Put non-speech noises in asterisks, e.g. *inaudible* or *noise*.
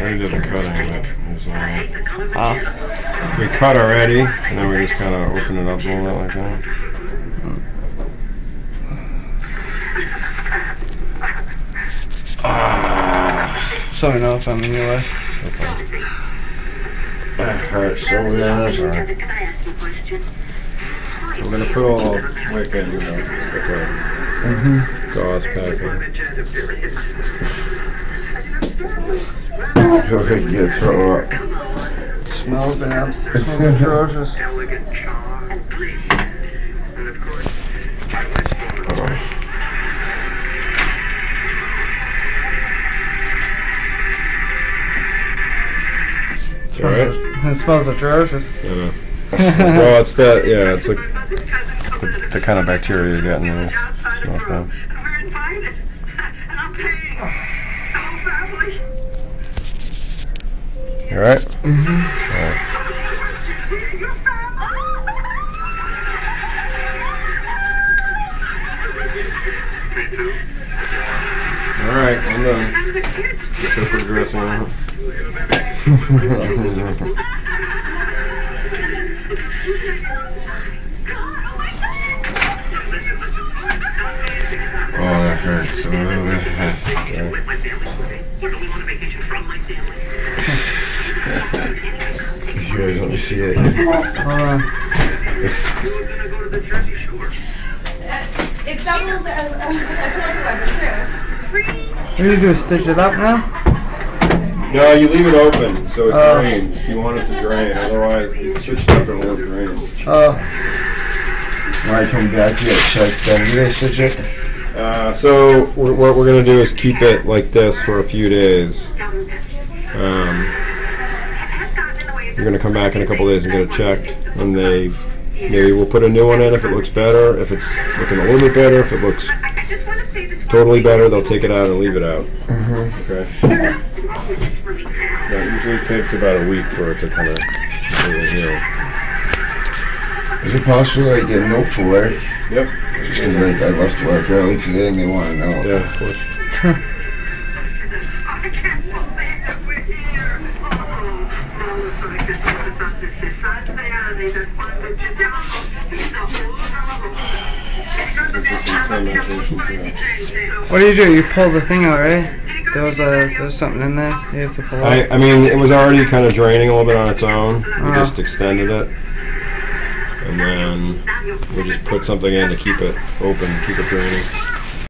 already did the cutting, but it was alright. Oh. We cut already, and then we just kind of open it up a little bit like that. So we know if I'm in your way. That hurts so bad. that's. Can I ask you a question? I'm gonna put all little wick in, you know, it's like a gauze packing. Feel like I get throw up. It smells bad. It smells atrocious. Elegant charm, and please. And of course, I was It's alright? It smells atrocious. I know. Well, it's that, yeah, it's like mother's cousin coming to the, the kind of bacteria you get in there. outside of Smells the room, bad. You alright? Your family. Alright, I'm done. Put the dressing. *laughs* Oh, that hurts. Oh, that hurts. Yeah. You guys let me see it. Hold on. It doubles as a, a toilet weapon too. What do you do? Stitch it up now? No, you leave it open so it Oh. drains. You want it to drain, otherwise you switch it up and it won't drain. Oh. When I come back, you get checked. Then you guys stitch it. Uh, so we're, what we're gonna do is keep it like this for a few days. Um, we're gonna come back in a couple days and get it checked, and they maybe we'll put a new one in if it looks better. If it's looking a little bit better, if it looks I just want to say this totally better, they'll take it out and leave it out. Mm-hmm. Okay. That usually takes about a week for it to kind of really heal. Is it possible I get no for work? Yep. Just because like, I left work early today and they want to know. Yeah, of course. *laughs* What do you do? You pull the thing out, right? There was a there was something in there. You have to pull out. I, I mean, it was already kind of draining a little bit on its own. We Uh-huh. just extended it. And then we just put something in to keep it open, keep it draining.